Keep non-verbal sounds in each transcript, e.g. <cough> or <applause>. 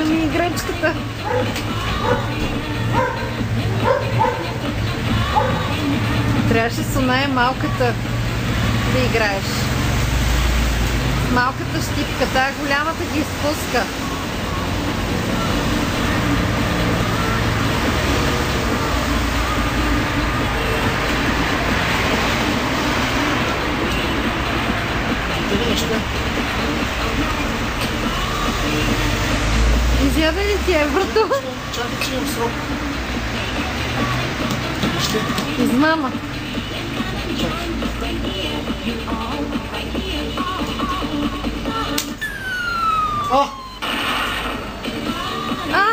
на ми играчката. Трябваше с оная малката да играеш. Малката щипка, тая голямата ги изпуска. Конечно. Изяде ли ти еврото? Чакай, че имам срок. Ще. Измама. А! А!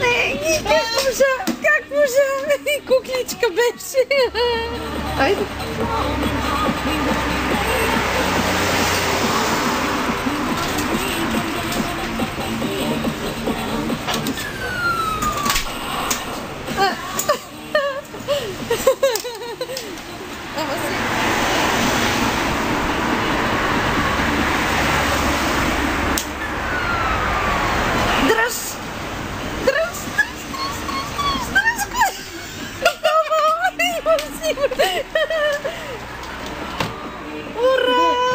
Не, не, как можа? Как можа? Кукличка беше. Айде. <laughs> ¡Hurra!